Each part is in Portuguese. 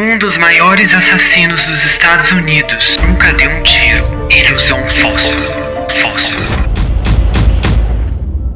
Um dos maiores assassinos dos Estados Unidos nunca deu um tiro. Ele usou um fósforo. Fósforo.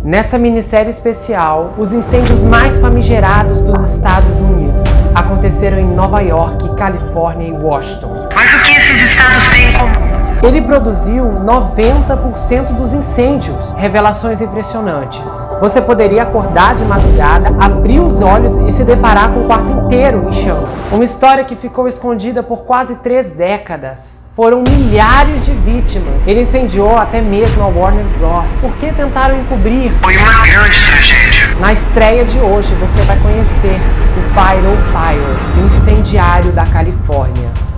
Nessa minissérie especial, os incêndios mais famigerados dos Estados Unidos aconteceram em Nova York, Califórnia e Washington. Mas o que esses estados têm em comum? Ele produziu 90% dos incêndios. Revelações impressionantes. Você poderia acordar de madrugada, abrir os olhos e se deparar com o quarto inteiro em chamas. Uma história que ficou escondida por quase três décadas. Foram milhares de vítimas. Ele incendiou até mesmo a Warner Bros. Por que tentaram encobrir? Foi uma grande tragédia. Na estreia de hoje você vai conhecer o Pyro Fire, incendiário da Califórnia.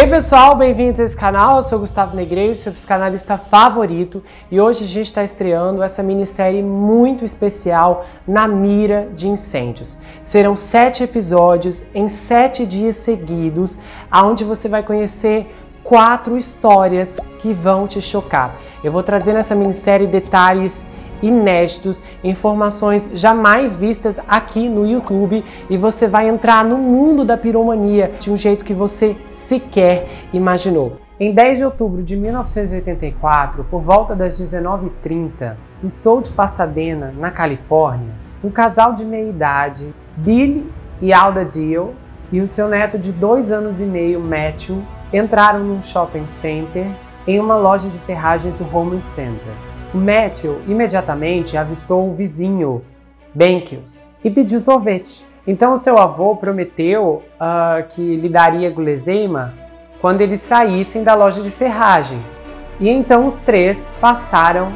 Ei pessoal, bem-vindos a esse canal, eu sou Gustavo Negreiro, seu psicanalista favorito e hoje a gente está estreando essa minissérie muito especial na mira de incêndios. Serão sete episódios em sete dias seguidos, onde você vai conhecer quatro histórias que vão te chocar. Eu vou trazer nessa minissérie detalhes inéditos, informações jamais vistas aqui no YouTube e você vai entrar no mundo da piromania de um jeito que você sequer imaginou. Em 10 de outubro de 1984, por volta das 19h30, em Sul de Pasadena, na Califórnia, um casal de meia idade, Billy e Alda Deal, e o seu neto de dois anos e meio, Matthew, entraram num shopping center em uma loja de ferragens do Home Center. Matthew imediatamente avistou o vizinho, Benkius, e pediu sorvete. Então seu avô prometeu uh, que lhe daria guloseima quando eles saíssem da loja de ferragens. E então os três passaram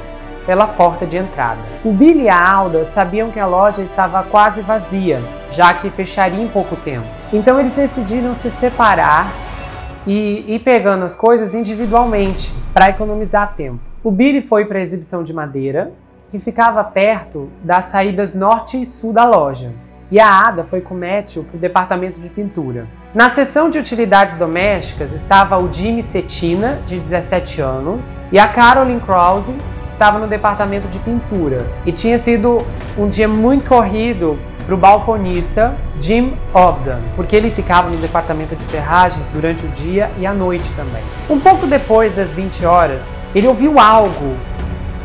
pela porta de entrada. O Billy e a Alda sabiam que a loja estava quase vazia, já que fecharia em pouco tempo. Então eles decidiram se separar e ir pegando as coisas individualmente para economizar tempo. O Billy foi para a exibição de madeira, que ficava perto das saídas norte e sul da loja. E a Ada foi com Matthew para o departamento de pintura. Na seção de utilidades domésticas estava o Jimmy Cetina, de 17 anos, e a Caroline Krause estava no departamento de pintura. E tinha sido um dia muito corrido para o balconista Jim Obdan, porque ele ficava no departamento de ferragens durante o dia e a noite também. Um pouco depois das 20 horas, ele ouviu algo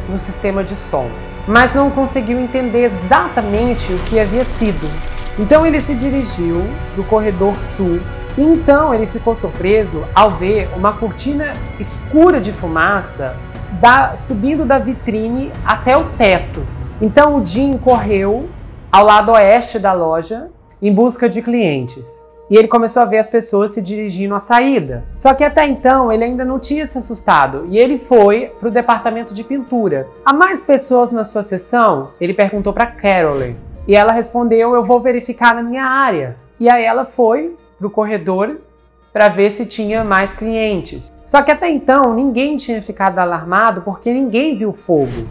no sistema de som, mas não conseguiu entender exatamente o que havia sido. Então ele se dirigiu do corredor sul e então ele ficou surpreso ao ver uma cortina escura de fumaça da, subindo da vitrine até o teto. Então o Jim correu ao lado oeste da loja em busca de clientes. E ele começou a ver as pessoas se dirigindo à saída. Só que até então ele ainda não tinha se assustado e ele foi para o departamento de pintura. Há mais pessoas na sua sessão? Ele perguntou para Carolyn. E ela respondeu: Eu vou verificar na minha área. E aí ela foi para o corredor para ver se tinha mais clientes. Só que até então ninguém tinha ficado alarmado porque ninguém viu fogo.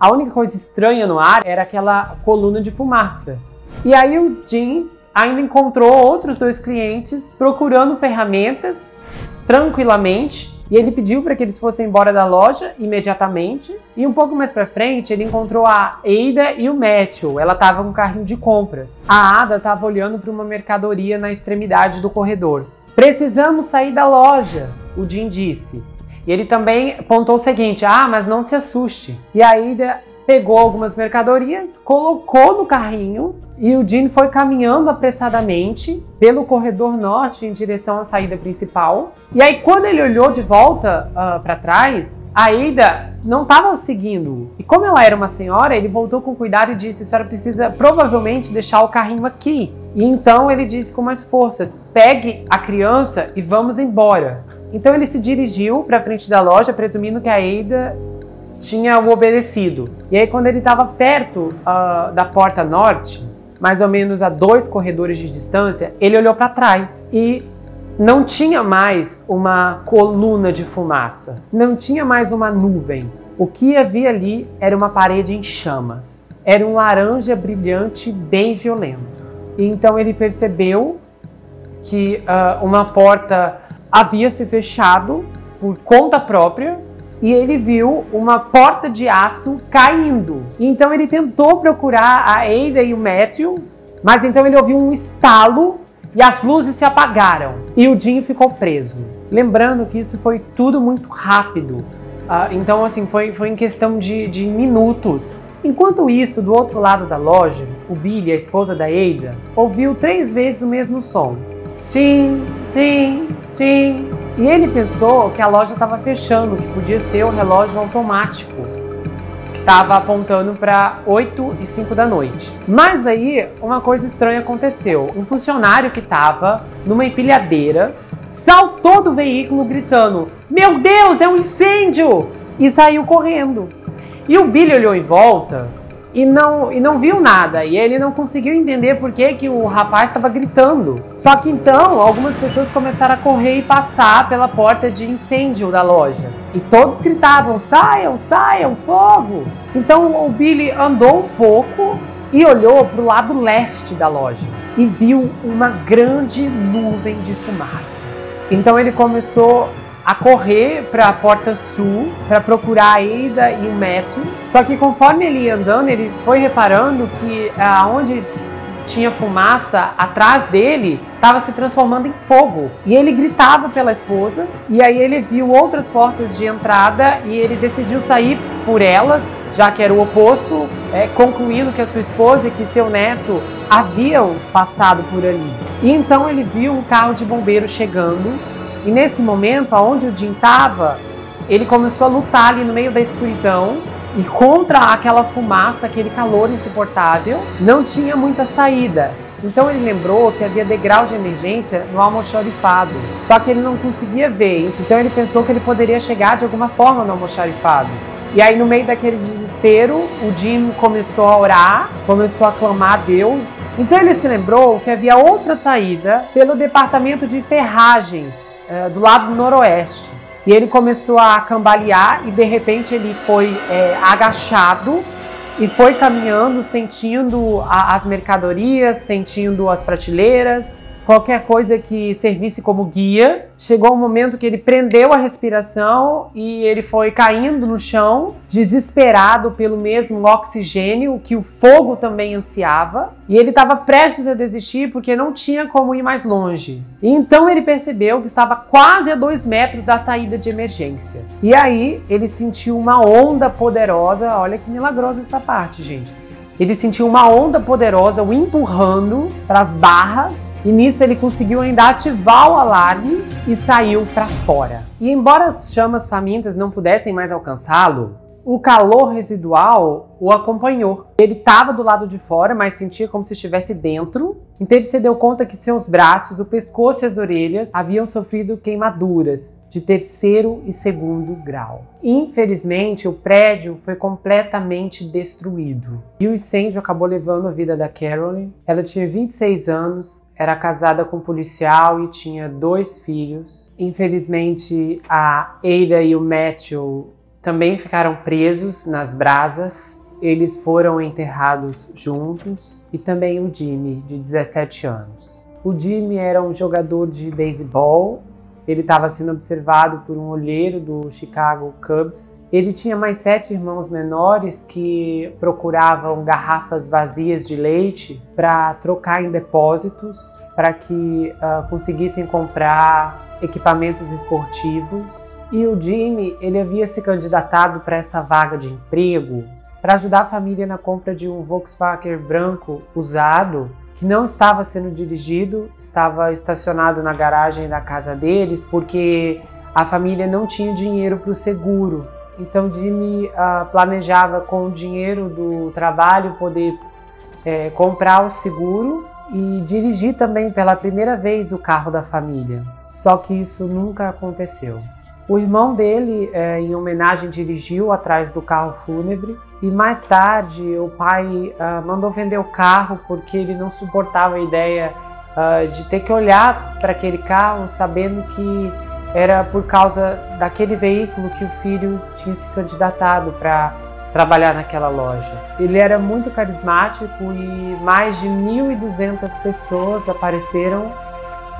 A única coisa estranha no ar era aquela coluna de fumaça. E aí o Jim ainda encontrou outros dois clientes procurando ferramentas tranquilamente e ele pediu para que eles fossem embora da loja imediatamente. E um pouco mais para frente, ele encontrou a Ada e o Matthew. Ela estava com um carrinho de compras. A Ada estava olhando para uma mercadoria na extremidade do corredor. Precisamos sair da loja, o Jim disse. E ele também apontou o seguinte: ah, mas não se assuste. E aí pegou algumas mercadorias, colocou no carrinho e o Jean foi caminhando apressadamente pelo corredor norte em direção à saída principal. E aí, quando ele olhou de volta uh, ah, para trás, a Ada não estava seguindo. E como ela era uma senhora, ele voltou com cuidado e disse: a senhora precisa provavelmente deixar o carrinho aqui. E então ele disse com mais forças: pegue a criança e vamos embora. Então ele se dirigiu para frente da loja, presumindo que a Ada tinha o obedecido. E aí, quando ele estava perto uh, da porta norte, mais ou menos a dois corredores de distância, ele olhou para trás e não tinha mais uma coluna de fumaça, não tinha mais uma nuvem. O que havia ali era uma parede em chamas. Era um laranja brilhante bem violento. E então ele percebeu que uh, uma porta havia se fechado por conta própria e ele viu uma porta de aço caindo. Então ele tentou procurar a Ada e o Matthew, mas então ele ouviu um estalo e as luzes se apagaram e o Jim ficou preso. Lembrando que isso foi tudo muito rápido. Uh, então, assim, foi, foi em questão de, de minutos. Enquanto isso, do outro lado da loja, o Billy, a esposa da Ada, ouviu três vezes o mesmo som. Tim, tim, tim. E ele pensou que a loja estava fechando, que podia ser o relógio automático, que estava apontando para 8 e 5 da noite. Mas aí uma coisa estranha aconteceu. Um funcionário que estava numa empilhadeira saltou do veículo gritando: Meu Deus, é um incêndio! E saiu correndo. E o Billy olhou em volta e não, e não viu nada. E ele não conseguiu entender por que, que o rapaz estava gritando. Só que então algumas pessoas começaram a correr e passar pela porta de incêndio da loja. E todos gritavam: saiam, saiam, fogo! Então o Billy andou um pouco e olhou para o lado leste da loja e viu uma grande nuvem de fumaça. Então ele começou a correr para a porta sul para procurar a Ada e o Matthew. Só que conforme ele ia andando, ele foi reparando que aonde tinha fumaça atrás dele estava se transformando em fogo. E ele gritava pela esposa, e aí ele viu outras portas de entrada e ele decidiu sair por elas, já que era o oposto, é, concluindo que a sua esposa e que seu neto haviam passado por ali. E então ele viu um carro de bombeiro chegando e nesse momento, aonde o Jim estava, ele começou a lutar ali no meio da escuridão e contra aquela fumaça, aquele calor insuportável, não tinha muita saída. Então ele lembrou que havia degraus de emergência no almoxarifado, só que ele não conseguia ver, então ele pensou que ele poderia chegar de alguma forma no almoxarifado. E aí, no meio daquele desespero, o Jim começou a orar, começou a clamar a Deus. Então ele se lembrou que havia outra saída pelo departamento de ferragens é, do lado noroeste. E ele começou a cambalear e de repente ele foi é, agachado e foi caminhando, sentindo a, as mercadorias, sentindo as prateleiras, qualquer coisa que servisse como guia. Chegou um momento que ele prendeu a respiração e ele foi caindo no chão, desesperado pelo mesmo oxigênio que o fogo também ansiava. E ele estava prestes a desistir porque não tinha como ir mais longe. E então ele percebeu que estava quase a dois metros da saída de emergência. E aí ele sentiu uma onda poderosa. Olha que milagrosa essa parte, gente. Ele sentiu uma onda poderosa o empurrando para as barras e nisso ele conseguiu ainda ativar o alarme e saiu para fora. E embora as chamas famintas não pudessem mais alcançá-lo, o calor residual o acompanhou. Ele estava do lado de fora, mas sentia como se estivesse dentro. Então ele se deu conta que seus braços, o pescoço e as orelhas haviam sofrido queimaduras de terceiro e segundo grau. Infelizmente, o prédio foi completamente destruído e o incêndio acabou levando a vida da Carolyn. Ela tinha 26 anos, era casada com um policial e tinha dois filhos. Infelizmente, a Ada e o Matthew também ficaram presos nas brasas. Eles foram enterrados juntos e também o Jimmy, de 17 anos. O Jimmy era um jogador de beisebol. Ele estava sendo observado por um olheiro do Chicago Cubs. Ele tinha mais sete irmãos menores que procuravam garrafas vazias de leite para trocar em depósitos, para que uh, conseguissem comprar equipamentos esportivos e o Jimmy, ele havia se candidatado para essa vaga de emprego para ajudar a família na compra de um Volkswagen branco usado que não estava sendo dirigido, estava estacionado na garagem da casa deles porque a família não tinha dinheiro para o seguro. Então Jimmy uh, planejava com o dinheiro do trabalho poder é, comprar o seguro e dirigir também pela primeira vez o carro da família. Só que isso nunca aconteceu. O irmão dele, é, em homenagem, dirigiu atrás do carro fúnebre e mais tarde o pai uh, mandou vender o carro porque ele não suportava a ideia uh, de ter que olhar para aquele carro sabendo que era por causa daquele veículo que o filho tinha se candidatado para trabalhar naquela loja. Ele era muito carismático e mais de 1.200 pessoas apareceram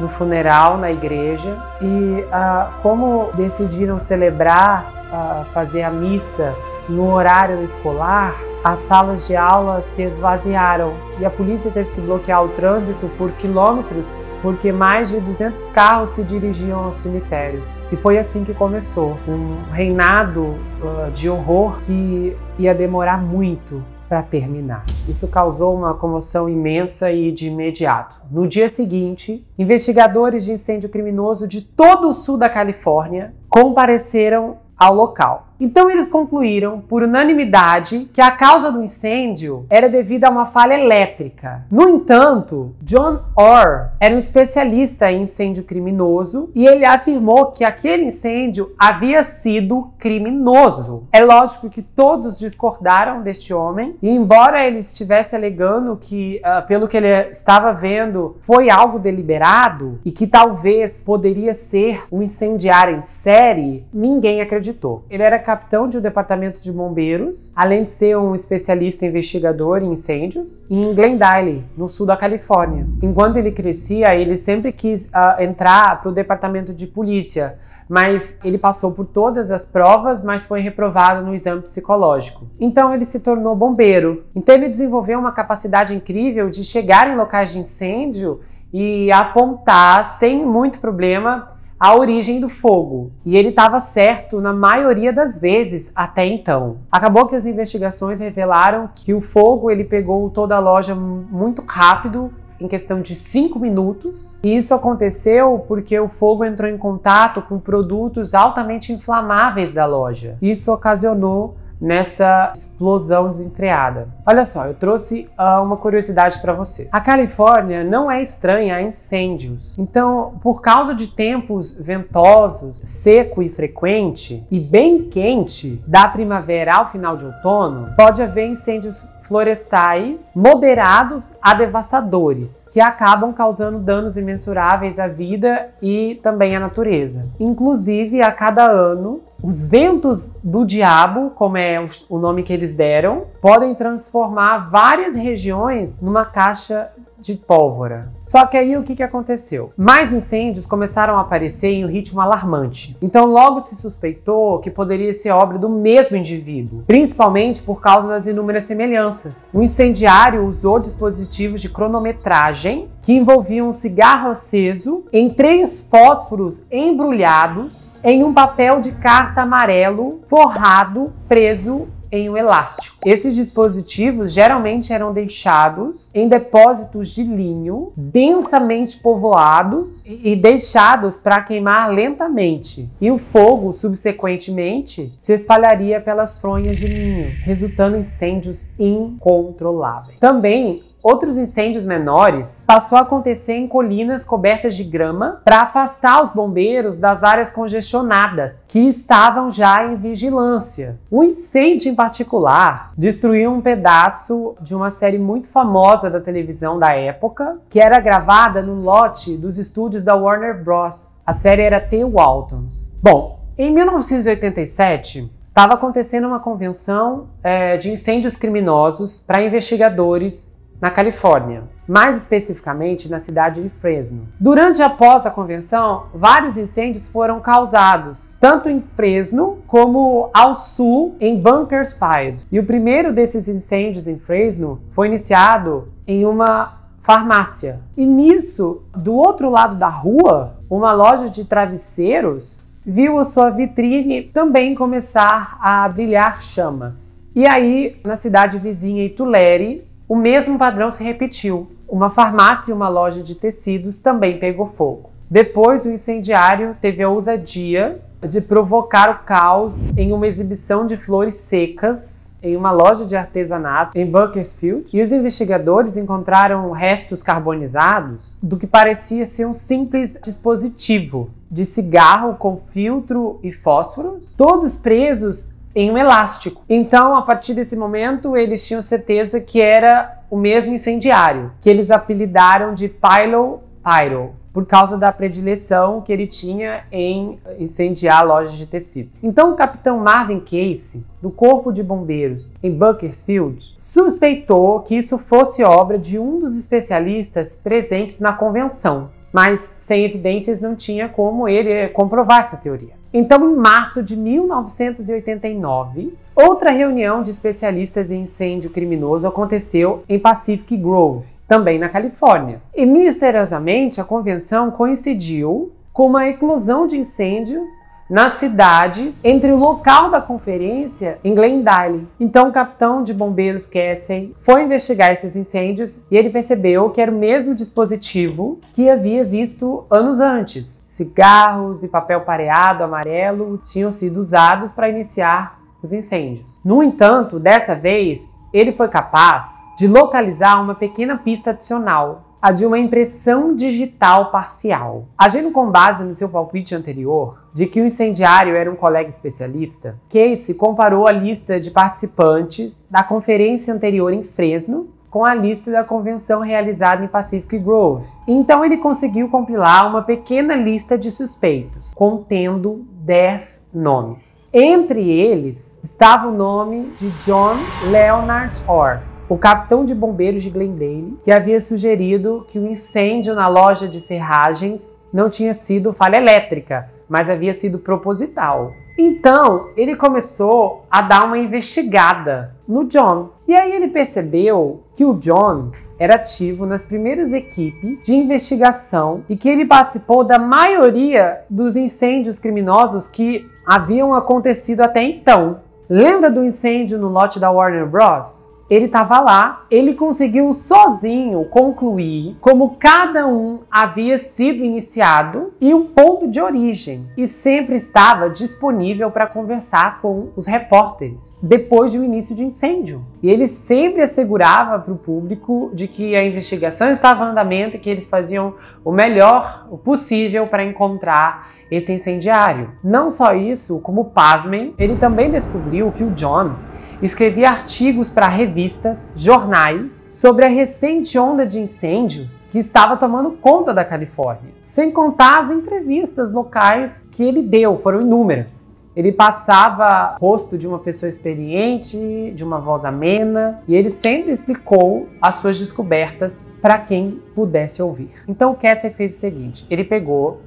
no funeral na igreja e ah, como decidiram celebrar, ah, fazer a missa no horário escolar, as salas de aula se esvaziaram e a polícia teve que bloquear o trânsito por quilômetros porque mais de 200 carros se dirigiam ao cemitério. E foi assim que começou um reinado uh, de horror que ia demorar muito para terminar. Isso causou uma comoção imensa e de imediato. No dia seguinte, investigadores de incêndio criminoso de todo o sul da Califórnia compareceram ao local. Então eles concluíram, por unanimidade, que a causa do incêndio era devido a uma falha elétrica. No entanto, John Orr era um especialista em incêndio criminoso e ele afirmou que aquele incêndio havia sido criminoso. É lógico que todos discordaram deste homem e embora ele estivesse alegando que, uh, pelo que ele estava vendo, foi algo deliberado e que talvez poderia ser um incendiário em série, ninguém acreditou. Ele era capitão de um departamento de bombeiros, além de ser um especialista investigador em incêndios, em Glendale, no sul da Califórnia. Enquanto ele crescia, ele sempre quis uh, entrar para o departamento de polícia, mas ele passou por todas as provas, mas foi reprovado no exame psicológico. Então ele se tornou bombeiro. Então ele desenvolveu uma capacidade incrível de chegar em locais de incêndio e apontar sem muito problema a origem do fogo. E ele estava certo na maioria das vezes até então. Acabou que as investigações revelaram que o fogo ele pegou toda a loja muito rápido, em questão de 5 minutos. E isso aconteceu porque o fogo entrou em contato com produtos altamente inflamáveis da loja. Isso ocasionou nessa explosão desenfreada. Olha só, eu trouxe uh, uma curiosidade para vocês. A Califórnia não é estranha a incêndios. Então, por causa de tempos ventosos, seco e frequente e bem quente da primavera ao final de outono, pode haver incêndios florestais moderados a devastadores, que acabam causando danos imensuráveis à vida e também à natureza. Inclusive, a cada ano, os ventos do diabo, como é o nome que eles deram, podem transformar várias regiões numa caixa de pólvora. Só que aí o que, que aconteceu? Mais incêndios começaram a aparecer em um ritmo alarmante. Então logo se suspeitou que poderia ser obra do mesmo indivíduo, principalmente por causa das inúmeras semelhanças. O incendiário usou dispositivos de cronometragem que envolviam um cigarro aceso em três fósforos embrulhados em um papel de carta amarelo forrado, preso em um elástico. Esses dispositivos geralmente eram deixados em depósitos de linho densamente povoados e deixados para queimar lentamente. E o fogo, subsequentemente, se espalharia pelas fronhas de linho, resultando em incêndios incontroláveis. Também Outros incêndios menores passou a acontecer em colinas cobertas de grama para afastar os bombeiros das áreas congestionadas que estavam já em vigilância. Um incêndio em particular destruiu um pedaço de uma série muito famosa da televisão da época, que era gravada no lote dos estúdios da Warner Bros. A série era The Waltons. Bom, em 1987 estava acontecendo uma convenção é, de incêndios criminosos para investigadores na Califórnia, mais especificamente na cidade de Fresno. Durante e após a convenção, vários incêndios foram causados, tanto em Fresno como ao sul em Bunkersfield. E o primeiro desses incêndios em Fresno foi iniciado em uma farmácia. E nisso, do outro lado da rua, uma loja de travesseiros viu a sua vitrine também começar a brilhar chamas. E aí, na cidade vizinha Itulere, o mesmo padrão se repetiu. Uma farmácia e uma loja de tecidos também pegou fogo. Depois, o incendiário teve a ousadia de provocar o caos em uma exibição de flores secas em uma loja de artesanato em Bakersfield e os investigadores encontraram restos carbonizados do que parecia ser um simples dispositivo de cigarro com filtro e fósforos, todos presos em um elástico. Então, a partir desse momento, eles tinham certeza que era o mesmo incendiário, que eles apelidaram de Pylo Pyro, por causa da predileção que ele tinha em incendiar lojas de tecido. Então, o capitão Marvin Case, do Corpo de Bombeiros em Bakersfield, suspeitou que isso fosse obra de um dos especialistas presentes na convenção. mas sem evidências não tinha como ele comprovar essa teoria. Então, em março de 1989, outra reunião de especialistas em incêndio criminoso aconteceu em Pacific Grove, também na Califórnia. E misteriosamente, a convenção coincidiu com uma eclosão de incêndios nas cidades entre o local da conferência em Glendale. Então o capitão de bombeiros Casey foi investigar esses incêndios e ele percebeu que era o mesmo dispositivo que havia visto anos antes. Cigarros e papel pareado amarelo tinham sido usados para iniciar os incêndios. No entanto, dessa vez, ele foi capaz de localizar uma pequena pista adicional a de uma impressão digital parcial. Agindo com base no seu palpite anterior, de que o incendiário era um colega especialista, Casey comparou a lista de participantes da conferência anterior em Fresno com a lista da convenção realizada em Pacific Grove. Então ele conseguiu compilar uma pequena lista de suspeitos, contendo 10 nomes. Entre eles estava o nome de John Leonard Orr, o capitão de bombeiros de Glendale, que havia sugerido que o incêndio na loja de ferragens não tinha sido falha elétrica, mas havia sido proposital. Então, ele começou a dar uma investigada no John. E aí ele percebeu que o John era ativo nas primeiras equipes de investigação e que ele participou da maioria dos incêndios criminosos que haviam acontecido até então. Lembra do incêndio no lote da Warner Bros? Ele estava lá, ele conseguiu sozinho concluir como cada um havia sido iniciado e o ponto de origem, e sempre estava disponível para conversar com os repórteres depois do início de incêndio. E ele sempre assegurava para o público de que a investigação estava em andamento e que eles faziam o melhor possível para encontrar esse incendiário. Não só isso, como pasmem, ele também descobriu que o John escrevia artigos para revistas, jornais, sobre a recente onda de incêndios que estava tomando conta da Califórnia. Sem contar as entrevistas locais que ele deu, foram inúmeras. Ele passava rosto de uma pessoa experiente, de uma voz amena, e ele sempre explicou as suas descobertas para quem pudesse ouvir. Então o Kessler fez o seguinte: ele pegou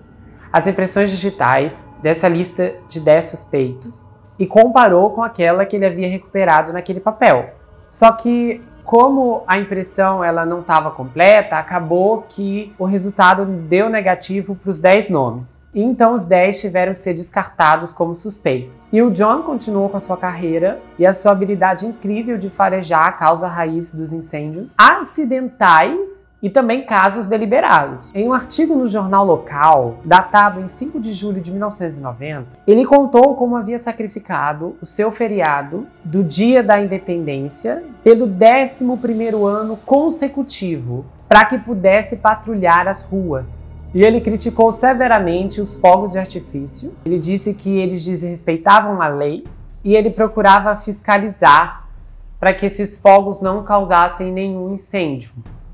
as impressões digitais dessa lista de 10 suspeitos e comparou com aquela que ele havia recuperado naquele papel. Só que como a impressão ela não estava completa, acabou que o resultado deu negativo para os 10 nomes. Então os 10 tiveram que ser descartados como suspeitos. E o John continuou com a sua carreira e a sua habilidade incrível de farejar a causa raiz dos incêndios acidentais e também casos deliberados. Em um artigo no jornal local, datado em 5 de julho de 1990, ele contou como havia sacrificado o seu feriado do Dia da Independência pelo 11º ano consecutivo para que pudesse patrulhar as ruas. E ele criticou severamente os fogos de artifício. Ele disse que eles desrespeitavam a lei e ele procurava fiscalizar para que esses fogos não causassem nenhum incêndio.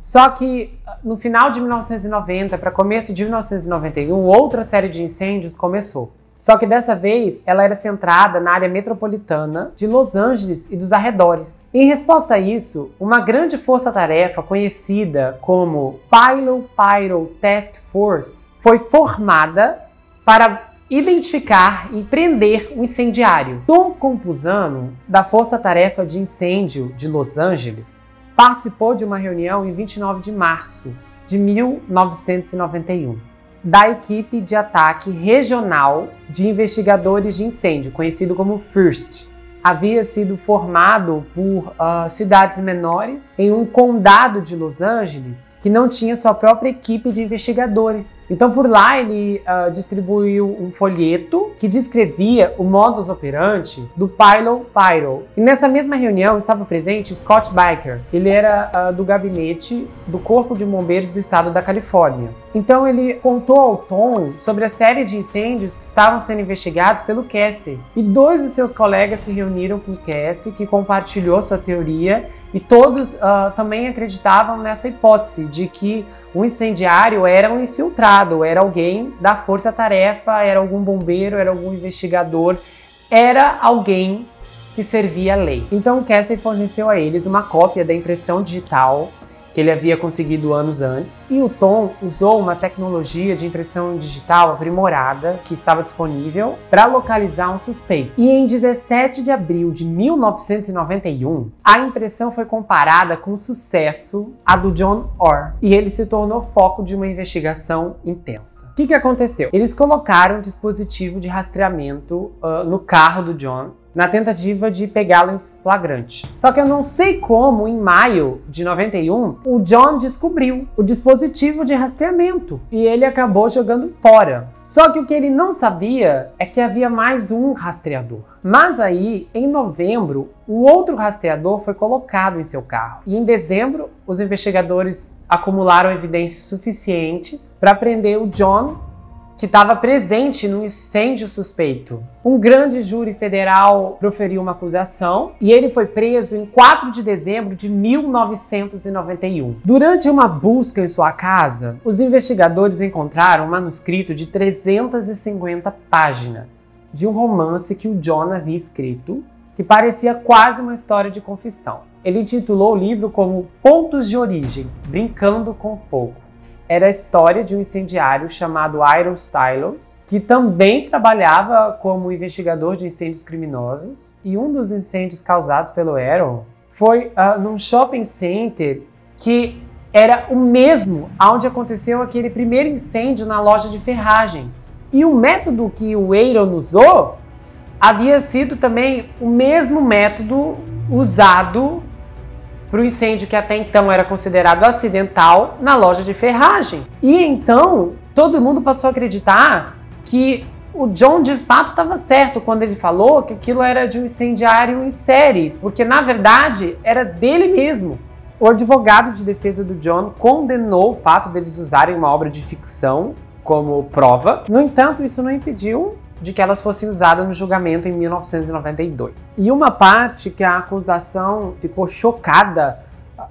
Só que no final de 1990 para começo de 1991, outra série de incêndios começou. Só que dessa vez ela era centrada na área metropolitana de Los Angeles e dos arredores. Em resposta a isso, uma grande força-tarefa conhecida como Pilo Pyro Task Force foi formada para identificar e prender o incendiário. Tom Compusano, da Força Tarefa de Incêndio de Los Angeles, participou de uma reunião em 29 de março de 1991 da equipe de ataque regional de investigadores de incêndio, conhecido como FIRST, havia sido formado por uh, cidades menores em um condado de Los Angeles que não tinha sua própria equipe de investigadores. Então, por lá, ele uh, distribuiu um folheto que descrevia o modus operandi do Pylo Pyro. E nessa mesma reunião estava presente Scott Biker. Ele era uh, do gabinete do Corpo de Bombeiros do estado da Califórnia. Então, ele contou ao Tom sobre a série de incêndios que estavam sendo investigados pelo Cassie. E dois de seus colegas se reuniram com o Cassie, que compartilhou sua teoria e todos uh, também acreditavam nessa hipótese de que o incendiário era um infiltrado, era alguém da força-tarefa, era algum bombeiro, era algum investigador, era alguém que servia a lei. Então Cassie forneceu a eles uma cópia da impressão digital que ele havia conseguido anos antes. E o Tom usou uma tecnologia de impressão digital aprimorada que estava disponível para localizar um suspeito. E em 17 de abril de 1991, a impressão foi comparada com sucesso à do John Orr e ele se tornou foco de uma investigação intensa. O que, que aconteceu? Eles colocaram um dispositivo de rastreamento uh, no carro do John na tentativa de pegá-lo em flagrante. Só que eu não sei como, em maio de 91, o John descobriu o dispositivo de rastreamento e ele acabou jogando fora. Só que o que ele não sabia é que havia mais um rastreador. Mas aí, em novembro, o outro rastreador foi colocado em seu carro. E em dezembro, os investigadores acumularam evidências suficientes para prender o John que estava presente no incêndio suspeito. Um grande júri federal proferiu uma acusação e ele foi preso em 4 de dezembro de 1991. Durante uma busca em sua casa, os investigadores encontraram um manuscrito de 350 páginas de um romance que o John havia escrito, que parecia quase uma história de confissão. Ele intitulou o livro como Pontos de Origem Brincando com Fogo era a história de um incendiário chamado Iron Stylos, que também trabalhava como investigador de incêndios criminosos. E um dos incêndios causados pelo Aaron foi uh, num shopping center que era o mesmo onde aconteceu aquele primeiro incêndio na loja de ferragens. E o método que o Aaron usou havia sido também o mesmo método usado para o incêndio que até então era considerado acidental na loja de ferragem. E então todo mundo passou a acreditar que o John de fato estava certo quando ele falou que aquilo era de um incendiário em série, porque na verdade era dele mesmo. O advogado de defesa do John condenou o fato deles usarem uma obra de ficção como prova. No entanto, isso não impediu de que elas fossem usadas no julgamento em 1992. E uma parte que a acusação ficou chocada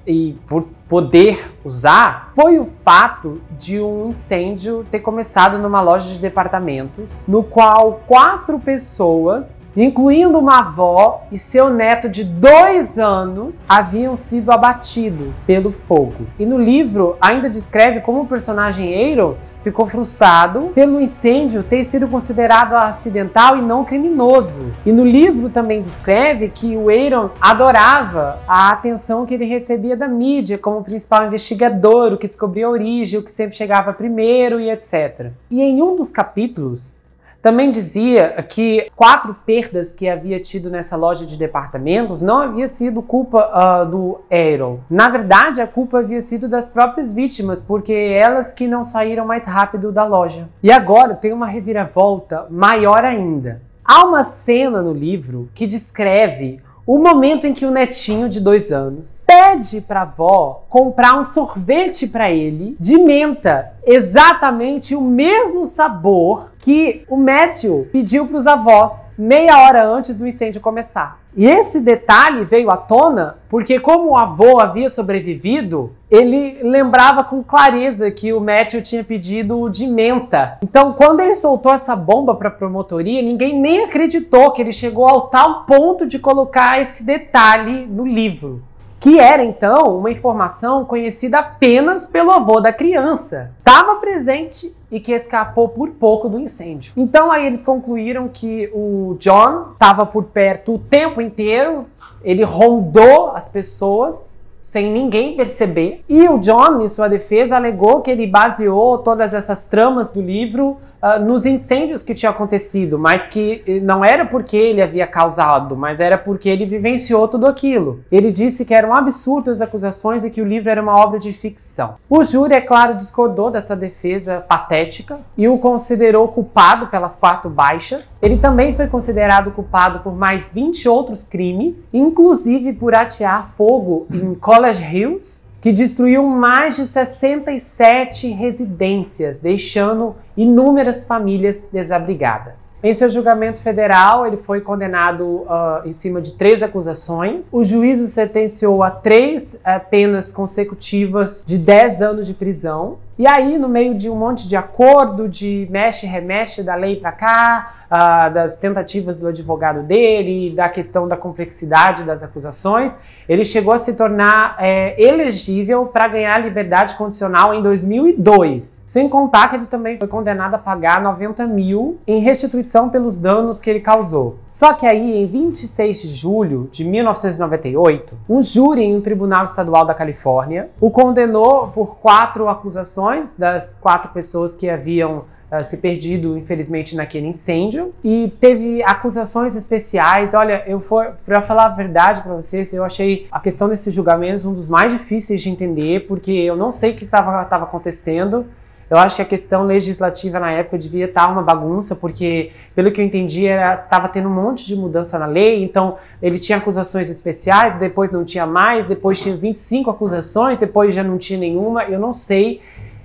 e por poder usar foi o fato de um incêndio ter começado numa loja de departamentos, no qual quatro pessoas, incluindo uma avó e seu neto de dois anos, haviam sido abatidos pelo fogo. E no livro ainda descreve como o personagem Eiro ficou frustrado pelo incêndio ter sido considerado acidental e não criminoso. E no livro também descreve que o Aaron adorava a atenção que ele recebia da mídia como principal investigador, o que descobria a origem, o que sempre chegava primeiro e etc. E em um dos capítulos, também dizia que quatro perdas que havia tido nessa loja de departamentos não havia sido culpa uh, do Aaron. Na verdade, a culpa havia sido das próprias vítimas, porque elas que não saíram mais rápido da loja. E agora tem uma reviravolta maior ainda. Há uma cena no livro que descreve o momento em que o netinho de dois anos pede para a avó comprar um sorvete para ele de menta, exatamente o mesmo sabor que o Matthew pediu para os avós meia hora antes do incêndio começar. E esse detalhe veio à tona porque, como o avô havia sobrevivido, ele lembrava com clareza que o Matthew tinha pedido de menta. Então, quando ele soltou essa bomba para a promotoria, ninguém nem acreditou que ele chegou ao tal ponto de colocar esse detalhe no livro que era então uma informação conhecida apenas pelo avô da criança. Estava presente e que escapou por pouco do incêndio. Então aí eles concluíram que o John estava por perto o tempo inteiro, ele rondou as pessoas sem ninguém perceber. E o John, em sua defesa, alegou que ele baseou todas essas tramas do livro uh, nos incêndios que tinham acontecido, mas que eh, não era porque ele havia causado, mas era porque ele vivenciou tudo aquilo. Ele disse que eram absurdas as acusações e que o livro era uma obra de ficção. O júri, é claro, discordou dessa defesa patética e o considerou culpado pelas quatro baixas. Ele também foi considerado culpado por mais 20 outros crimes, inclusive por atear fogo em College Hills que destruiu mais de 67 residências, deixando inúmeras famílias desabrigadas. Em seu julgamento federal, ele foi condenado uh, em cima de três acusações. O juízo sentenciou a três uh, penas consecutivas de 10 anos de prisão E aí, no meio de um monte de acordo, de mexe remexe da lei para cá, uh, das tentativas do advogado dele, da questão da complexidade das acusações, ele chegou a se tornar é, elegível para ganhar liberdade condicional em 2002. Sem contar que ele também foi condenado a pagar 90 mil em restituição pelos danos que ele causou. Só que aí, em 26 de julho de 1998, um júri em um tribunal estadual da Califórnia o condenou por quatro acusações das quatro pessoas que haviam uh, se perdido, infelizmente, naquele incêndio. E teve acusações especiais. Olha, eu for para falar a verdade para vocês, eu achei a questão desses julgamentos um dos mais difíceis de entender, porque eu não sei o que estava acontecendo. Eu acho que a questão legislativa na época devia estar uma bagunça, porque, pelo que eu entendi, estava tendo um monte de mudança na lei, então ele tinha acusações especiais, depois não tinha mais, depois tinha 25 acusações, depois já não tinha nenhuma, eu não sei.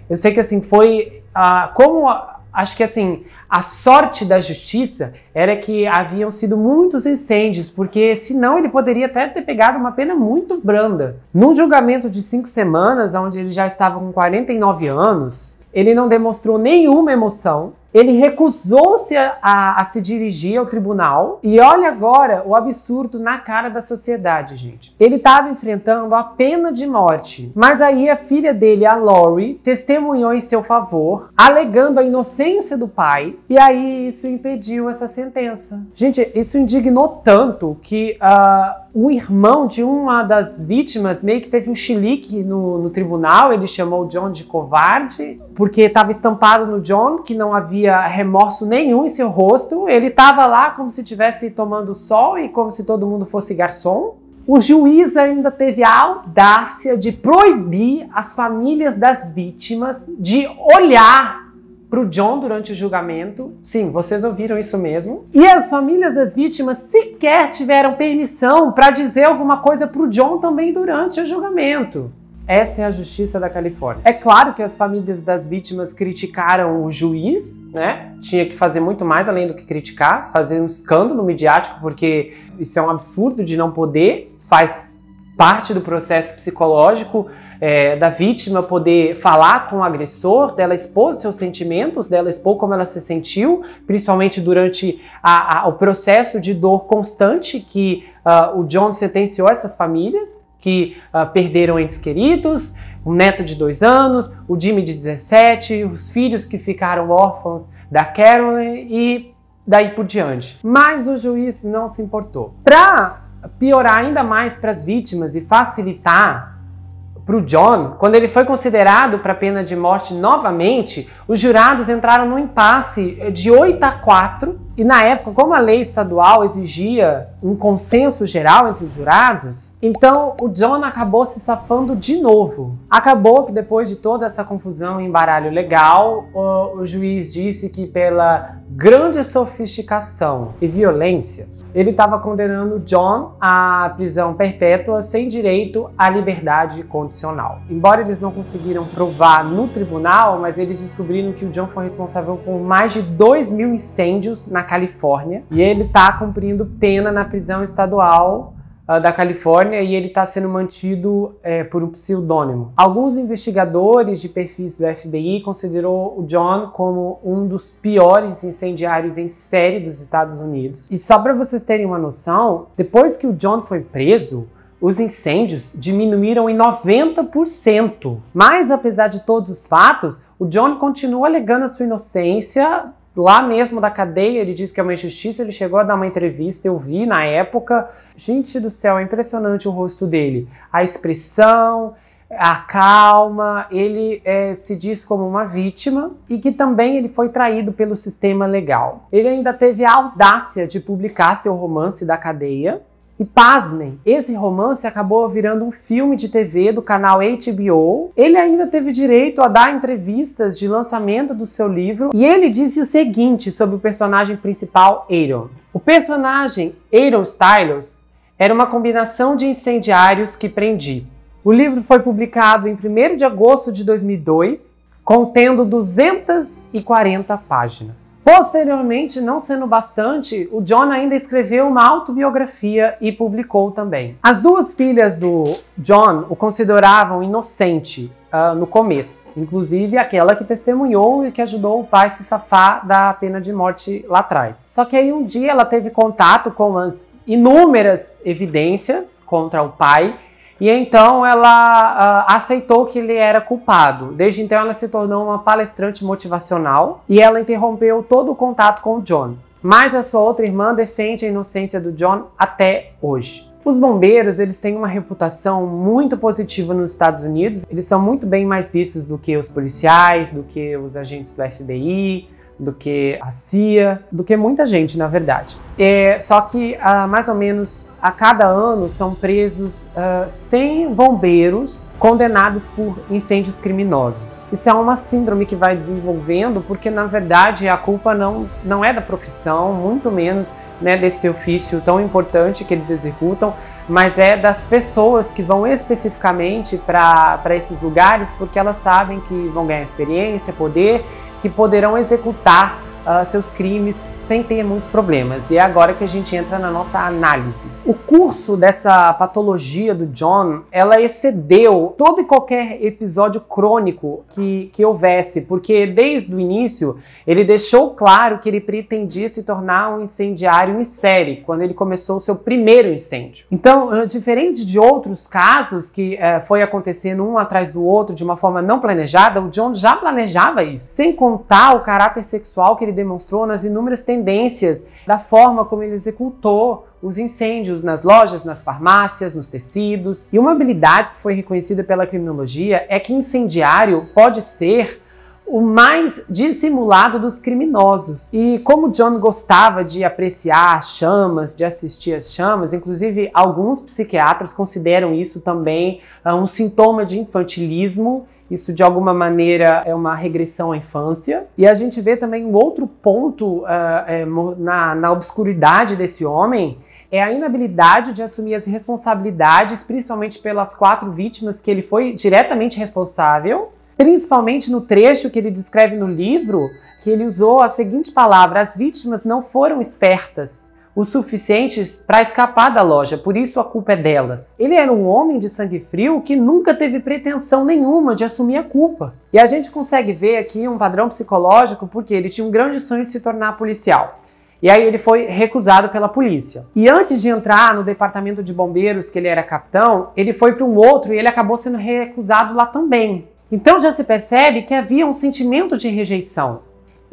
Eu sei que assim foi. Uh, como acho que assim, a sorte da justiça era que haviam sido muitos incêndios, porque senão ele poderia até ter pegado uma pena muito branda. Num julgamento de cinco semanas, onde ele já estava com 49 anos, ele não demonstrou nenhuma emoção, ele recusou-se a, a, a, se dirigir ao tribunal. E olha agora o absurdo na cara da sociedade, gente. Ele estava enfrentando a pena de morte. Mas aí a filha dele, a Lori, testemunhou em seu favor, alegando a inocência do pai. E aí isso impediu essa sentença. Gente, isso indignou tanto que. Uh, o irmão de uma das vítimas meio que teve um chilique no, no tribunal, ele chamou o John de covarde, porque estava estampado no John que não havia remorso nenhum em seu rosto. Ele estava lá como se estivesse tomando sol e como se todo mundo fosse garçom. O juiz ainda teve a audácia de proibir as famílias das vítimas de olhar para o John durante o julgamento. Sim, vocês ouviram isso mesmo. E as famílias das vítimas sequer tiveram permissão para dizer alguma coisa para o John também durante o julgamento. Essa é a justiça da Califórnia. É claro que as famílias das vítimas criticaram o juiz, né? Tinha que fazer muito mais além do que criticar, fazer um escândalo midiático, porque isso é um absurdo de não poder, faz parte do processo psicológico é, da vítima poder falar com o agressor, dela expor seus sentimentos, dela expor como ela se sentiu, principalmente durante a, a, o processo de dor constante que uh, o John sentenciou essas famílias, que uh, perderam entes queridos, um neto de dois anos, o Jimmy de 17, os filhos que ficaram órfãos da Carolyn e daí por diante. Mas o juiz não se importou. Para piorar ainda mais para as vítimas e facilitar para o John, quando ele foi considerado para pena de morte novamente, os jurados entraram num impasse de 8 a 4 e na época, como a lei estadual exigia um consenso geral entre os jurados, então o John acabou se safando de novo. Acabou que depois de toda essa confusão e embaralho legal, o, o juiz disse que pela grande sofisticação e violência, ele estava condenando John à prisão perpétua sem direito à liberdade condicional. Embora eles não conseguiram provar no tribunal, mas eles descobriram que o John foi responsável por mais de 2 mil incêndios na Califórnia e ele está cumprindo pena na prisão estadual uh, da Califórnia e ele está sendo mantido é, por um pseudônimo. Alguns investigadores de perfis do FBI considerou o John como um dos piores incendiários em série dos Estados Unidos. E só para vocês terem uma noção, depois que o John foi preso, os incêndios diminuíram em 90%. Mas, apesar de todos os fatos, o John continua alegando a sua inocência lá mesmo da cadeia, ele diz que é uma injustiça, ele chegou a dar uma entrevista, eu vi na época. Gente do céu, é impressionante o rosto dele. A expressão, a calma, ele é, se diz como uma vítima e que também ele foi traído pelo sistema legal. Ele ainda teve a audácia de publicar seu romance da cadeia, e pasmem, esse romance acabou virando um filme de TV do canal HBO. Ele ainda teve direito a dar entrevistas de lançamento do seu livro e ele disse o seguinte sobre o personagem principal, Aaron. O personagem Aaron Styles era uma combinação de incendiários que prendi. O livro foi publicado em 1 de agosto de 2002 contendo 240 páginas. Posteriormente, não sendo bastante, o John ainda escreveu uma autobiografia e publicou também. As duas filhas do John o consideravam inocente uh, no começo, inclusive aquela que testemunhou e que ajudou o pai se safar da pena de morte lá atrás. Só que aí um dia ela teve contato com as inúmeras evidências contra o pai e então ela uh, aceitou que ele era culpado. Desde então ela se tornou uma palestrante motivacional e ela interrompeu todo o contato com o John. Mas a sua outra irmã defende a inocência do John até hoje. Os bombeiros, eles têm uma reputação muito positiva nos Estados Unidos. Eles são muito bem mais vistos do que os policiais, do que os agentes do FBI, do que a CIA, do que muita gente, na verdade. É, só que há mais ou menos a cada ano são presos uh, ah, 100 bombeiros condenados por incêndios criminosos. Isso é uma síndrome que vai desenvolvendo porque, na verdade, a culpa não, não é da profissão, muito menos né, desse ofício tão importante que eles executam, mas é das pessoas que vão especificamente para esses lugares porque elas sabem que vão ganhar experiência, poder, que poderão executar uh, seus crimes sem ter muitos problemas. E é agora que a gente entra na nossa análise. O curso dessa patologia do John, ela excedeu todo e qualquer episódio crônico que, que houvesse, porque desde o início ele deixou claro que ele pretendia se tornar um incendiário em série, quando ele começou o seu primeiro incêndio. Então, eh, diferente de outros casos que é, foi acontecendo um atrás do outro de uma forma não planejada, o John já planejava isso, sem contar o caráter sexual que ele demonstrou nas inúmeras tendências da forma como ele executou os incêndios nas lojas, nas farmácias, nos tecidos. E uma habilidade que foi reconhecida pela criminologia é que incendiário pode ser o mais dissimulado dos criminosos. E como John gostava de apreciar as chamas, de assistir às chamas, inclusive alguns psiquiatras consideram isso também uh, um sintoma de infantilismo isso de alguma maneira é uma regressão à infância. E a gente vê também um outro ponto uh, é, na, na obscuridade desse homem, é a inabilidade de assumir as responsabilidades, principalmente pelas quatro vítimas que ele foi diretamente responsável, principalmente no trecho que ele descreve no livro, que ele usou a seguinte palavra: as vítimas não foram espertas o suficientes para escapar da loja, por isso a culpa é delas. Ele era um homem de sangue frio que nunca teve pretensão nenhuma de assumir a culpa. E a gente consegue ver aqui um padrão psicológico porque ele tinha um grande sonho de se tornar policial. E aí ele foi recusado pela polícia. E antes de entrar no departamento de bombeiros, que ele era capitão, ele foi para um outro e ele acabou sendo recusado lá também. Então já se percebe que havia um sentimento de rejeição.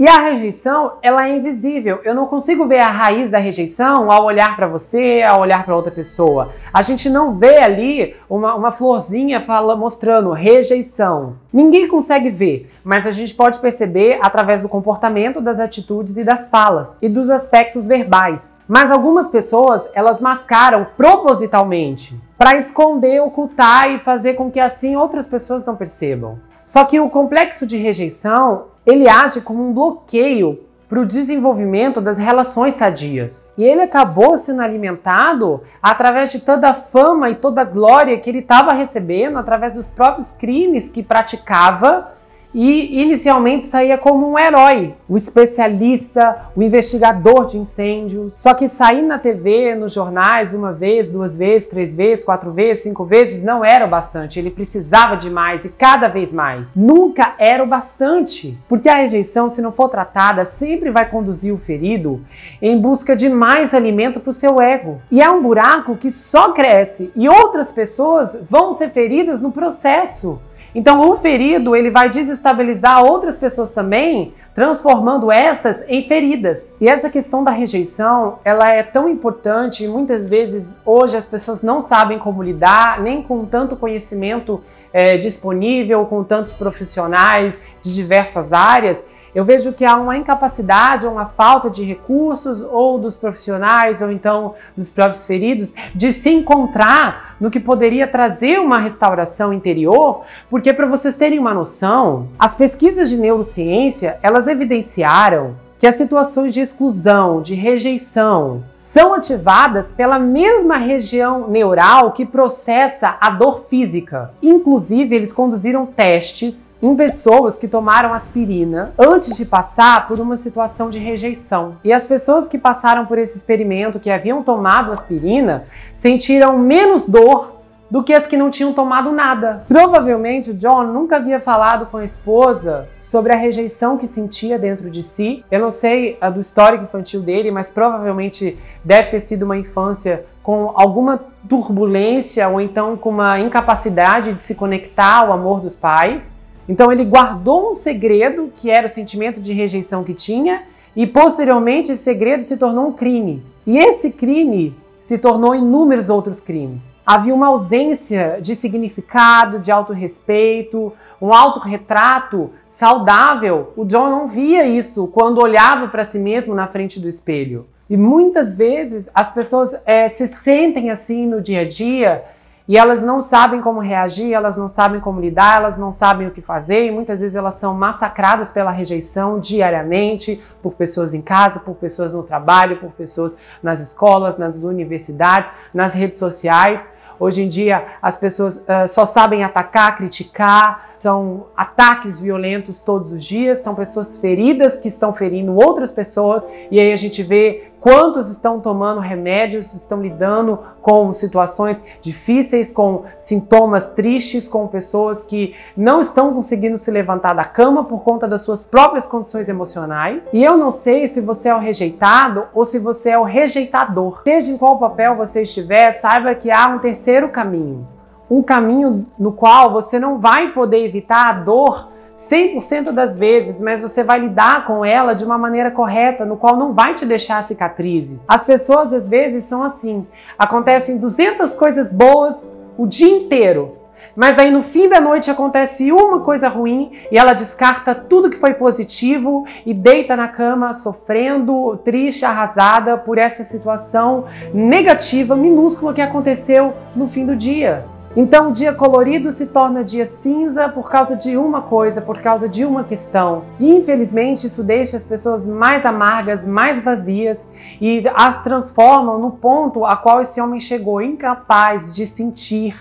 E a rejeição, ela é invisível. Eu não consigo ver a raiz da rejeição ao olhar para você, ao olhar para outra pessoa. A gente não vê ali uma, uma florzinha fala, mostrando rejeição. Ninguém consegue ver, mas a gente pode perceber através do comportamento, das atitudes e das falas e dos aspectos verbais. Mas algumas pessoas, elas mascaram propositalmente para esconder, ocultar e fazer com que assim outras pessoas não percebam. Só que o complexo de rejeição, ele age como um bloqueio para o desenvolvimento das relações sadias. E ele acabou sendo alimentado através de toda a fama e toda a glória que ele estava recebendo, através dos próprios crimes que praticava e inicialmente saía como um herói, o especialista, o investigador de incêndios. Só que sair na TV, nos jornais, uma vez, duas vezes, três vezes, quatro vezes, cinco vezes, não era o bastante. Ele precisava de mais e cada vez mais. Nunca era o bastante, porque a rejeição, se não for tratada, sempre vai conduzir o ferido em busca de mais alimento para o seu ego. E é um buraco que só cresce e outras pessoas vão ser feridas no processo. Então, o ferido ele vai desestabilizar outras pessoas também, transformando estas em feridas. E essa questão da rejeição, ela é tão importante e muitas vezes hoje as pessoas não sabem como lidar, nem com tanto conhecimento é, disponível, com tantos profissionais de diversas áreas eu vejo que há uma incapacidade, uma falta de recursos, ou dos profissionais, ou então dos próprios feridos, de se encontrar no que poderia trazer uma restauração interior, porque para vocês terem uma noção, as pesquisas de neurociência, elas evidenciaram que as situações de exclusão, de rejeição, são ativadas pela mesma região neural que processa a dor física. Inclusive, eles conduziram testes em pessoas que tomaram aspirina antes de passar por uma situação de rejeição. E as pessoas que passaram por esse experimento, que haviam tomado aspirina, sentiram menos dor do que as que não tinham tomado nada. Provavelmente John nunca havia falado com a esposa sobre a rejeição que sentia dentro de si. Eu não sei do histórico infantil dele, mas provavelmente deve ter sido uma infância com alguma turbulência ou então com uma incapacidade de se conectar ao amor dos pais. Então ele guardou um segredo que era o sentimento de rejeição que tinha e posteriormente esse segredo se tornou um crime. E esse crime se tornou inúmeros outros crimes. Havia uma ausência de significado, de autorrespeito, um autorretrato saudável. O John não via isso quando olhava para si mesmo na frente do espelho. E muitas vezes as pessoas é, se sentem assim no dia a dia e elas não sabem como reagir, elas não sabem como lidar, elas não sabem o que fazer, e muitas vezes elas são massacradas pela rejeição diariamente, por pessoas em casa, por pessoas no trabalho, por pessoas nas escolas, nas universidades, nas redes sociais. Hoje em dia as pessoas uh, só sabem atacar, criticar, são ataques violentos todos os dias, são pessoas feridas que estão ferindo outras pessoas, e aí a gente vê Quantos estão tomando remédios, estão lidando com situações difíceis, com sintomas tristes, com pessoas que não estão conseguindo se levantar da cama por conta das suas próprias condições emocionais. E eu não sei se você é o rejeitado ou se você é o rejeitador. Seja em qual papel você estiver, saiba que há um terceiro caminho. Um caminho no qual você não vai poder evitar a dor 100% das vezes, mas você vai lidar com ela de uma maneira correta, no qual não vai te deixar cicatrizes. As pessoas às vezes são assim, acontecem 200 coisas boas o dia inteiro, mas aí no fim da noite acontece uma coisa ruim e ela descarta tudo que foi positivo e deita na cama sofrendo, triste, arrasada por essa situação negativa, minúscula que aconteceu no fim do dia. Então, o dia colorido se torna dia cinza por causa de uma coisa, por causa de uma questão. E infelizmente, isso deixa as pessoas mais amargas, mais vazias e as transformam no ponto a qual esse homem chegou, incapaz de sentir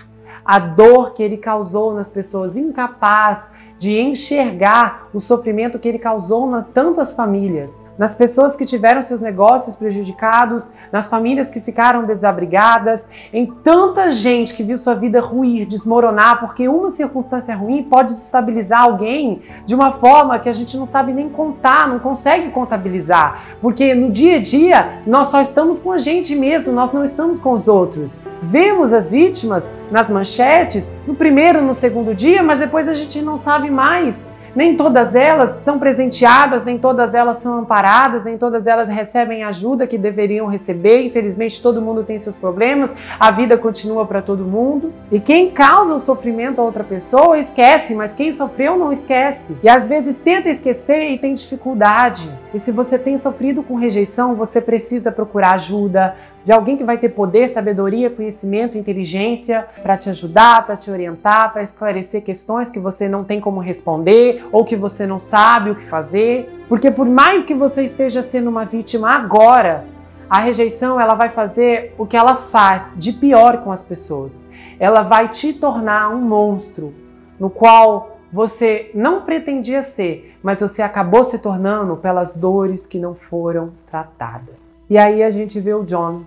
a dor que ele causou nas pessoas, incapaz de enxergar o sofrimento que ele causou na tantas famílias, nas pessoas que tiveram seus negócios prejudicados, nas famílias que ficaram desabrigadas, em tanta gente que viu sua vida ruir, desmoronar, porque uma circunstância ruim pode destabilizar alguém de uma forma que a gente não sabe nem contar, não consegue contabilizar, porque no dia a dia nós só estamos com a gente mesmo, nós não estamos com os outros. Vemos as vítimas nas manchetes no primeiro, no segundo dia, mas depois a gente não sabe mais. Nem todas elas são presenteadas, nem todas elas são amparadas, nem todas elas recebem ajuda que deveriam receber. Infelizmente, todo mundo tem seus problemas, a vida continua para todo mundo. E quem causa o sofrimento a outra pessoa esquece, mas quem sofreu não esquece. E às vezes tenta esquecer e tem dificuldade. E se você tem sofrido com rejeição, você precisa procurar ajuda, de alguém que vai ter poder, sabedoria, conhecimento, inteligência para te ajudar, para te orientar, para esclarecer questões que você não tem como responder ou que você não sabe o que fazer. Porque por mais que você esteja sendo uma vítima agora, a rejeição ela vai fazer o que ela faz de pior com as pessoas. Ela vai te tornar um monstro no qual você não pretendia ser, mas você acabou se tornando pelas dores que não foram tratadas. E aí a gente vê o John,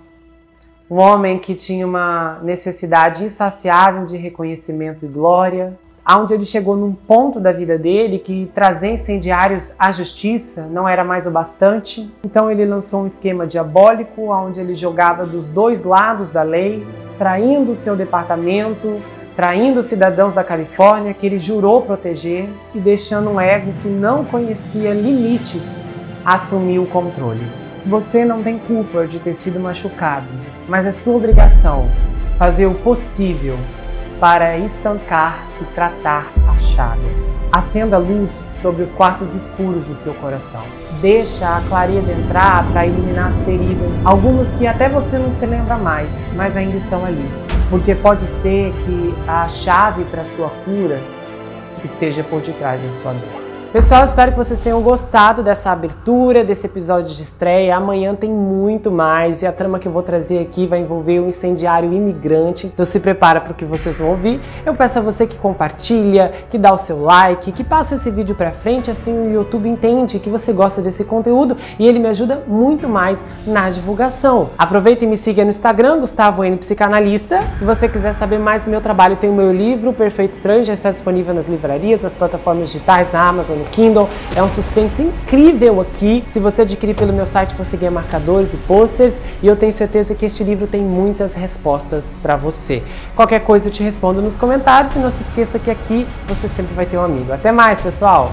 um homem que tinha uma necessidade insaciável de reconhecimento e glória, aonde ele chegou num ponto da vida dele que trazer incendiários à justiça não era mais o bastante. Então ele lançou um esquema diabólico onde ele jogava dos dois lados da lei, traindo o seu departamento, traindo os cidadãos da Califórnia que ele jurou proteger e deixando um ego que não conhecia limites assumir o controle. Você não tem culpa de ter sido machucado, mas é sua obrigação fazer o possível para estancar e tratar a chaga. Acenda a luz sobre os quartos escuros do seu coração. Deixa a clareza entrar para iluminar as feridas, algumas que até você não se lembra mais, mas ainda estão ali porque pode ser que a chave para a sua cura esteja por detrás da sua dor. Pessoal, espero que vocês tenham gostado dessa abertura, desse episódio de estreia. Amanhã tem muito mais e a trama que eu vou trazer aqui vai envolver um incendiário imigrante. Então se prepara para o que vocês vão ouvir. Eu peço a você que compartilha, que dá o seu like, que passa esse vídeo para frente, assim o YouTube entende que você gosta desse conteúdo e ele me ajuda muito mais na divulgação. Aproveita e me siga no Instagram, Gustavo N Psicanalista. Se você quiser saber mais do meu trabalho, tem o meu livro Perfeito Estranho, já está disponível nas livrarias, nas plataformas digitais, na Amazon, no Kindle. É um suspense incrível aqui. Se você adquirir pelo meu site, você ganha marcadores e posters. E eu tenho certeza que este livro tem muitas respostas para você. Qualquer coisa eu te respondo nos comentários. E não se esqueça que aqui você sempre vai ter um amigo. Até mais, pessoal!